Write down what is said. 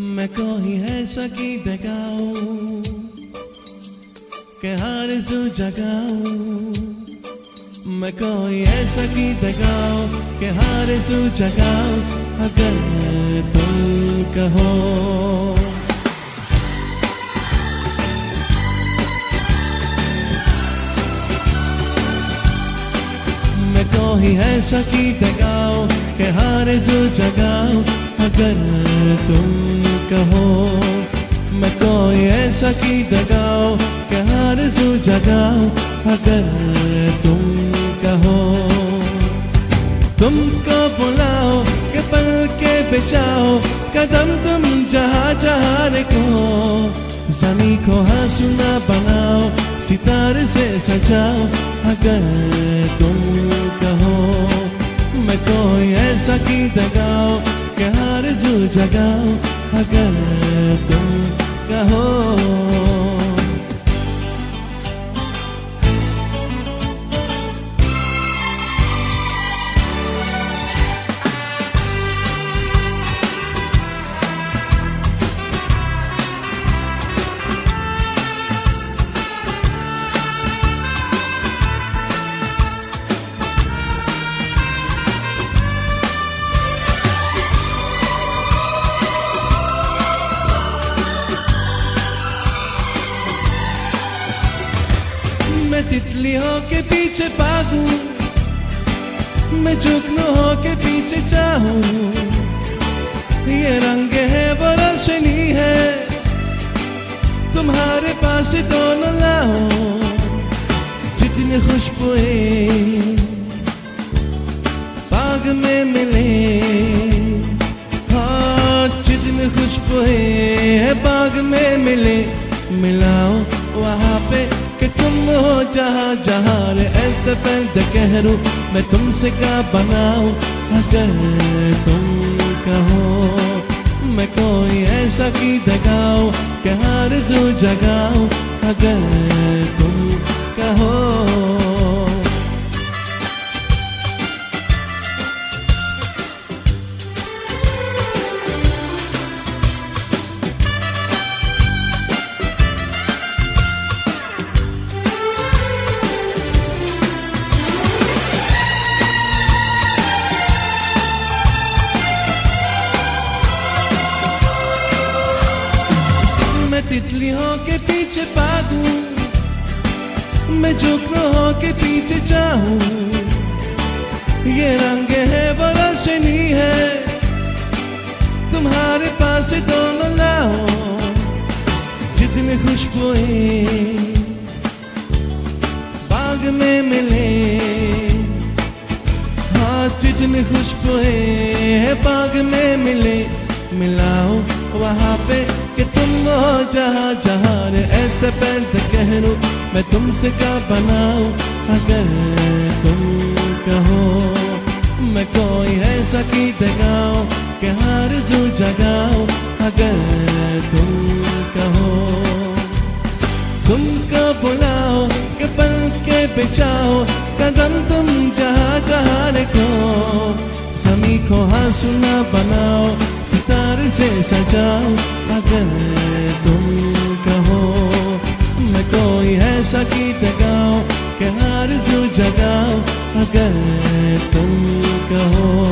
मैं कोई ऐसा गीत गाऊं के हर जू जगाऊं। मैं कोई ऐसा गीत गाऊं के हर जू जगाऊं, अगर तुम कहो। मैं कोई ऐसा गीत गाऊं के हर जू जगाऊं अगर तुम कहो, मैं कोई ऐसा की गाऊं के हर जगाओ, अगर तुम कहो। तुमको बुलाओ, के पल के बचाओ, कदम तुम जहाँ जहाँ रखो। जमी को हंसना बनाओ, सितार से सजाओ, अगर तुम कहो, मैं कोई ऐसा की गाओ कि हर जू जगाओ अगर तुम कहो। मैं तितली हो के पीछे भागू। मैं जुगनू हो के पीछे चाहूँ। ये रंग है, वो रोशनी है। तुम्हारे पास दोनों लाओ जितनी खुशबुएँ बाग में मिले। हाँ जितनी खुशबुएँ बाग में मिले। हो जहाँ जहा रे ऐसे पैद कहरू मैं तुमसे क्या बनाऊँ? अगर तुम कहो, मैं कोई ऐसा की गाऊं कि हार जो जगाऊं? अगर तुम के पीछे भागू मैं जुगनू हो के पीछे चाहूँ। ये रंग है रोशनी है। तुम्हारे पास दोनों लाओ जितनी खुशबुएँ बाग में मिले। हाँ जितनी खुशबुएँ बाग में मिले, मिलाओ। वहाँ पे कि तुम हो जहाँ जहाँ ऐसे पैंत कहरो मैं तुमसे क्या बनाऊँ? अगर तुम कहो, मैं कोई ऐसा गीत गाऊं कि हर जू जगाऊं। अगर तुम कहो, तुमको बुलाओ कि पल के बिछाओ। कदम तुम जहाँ जहाँ समी को हंसना बनाओ, सितारे से सजाओ, अगर तुम कहो न कोई है सकी जगाओ के हार जगाओ अगर तुम कहो।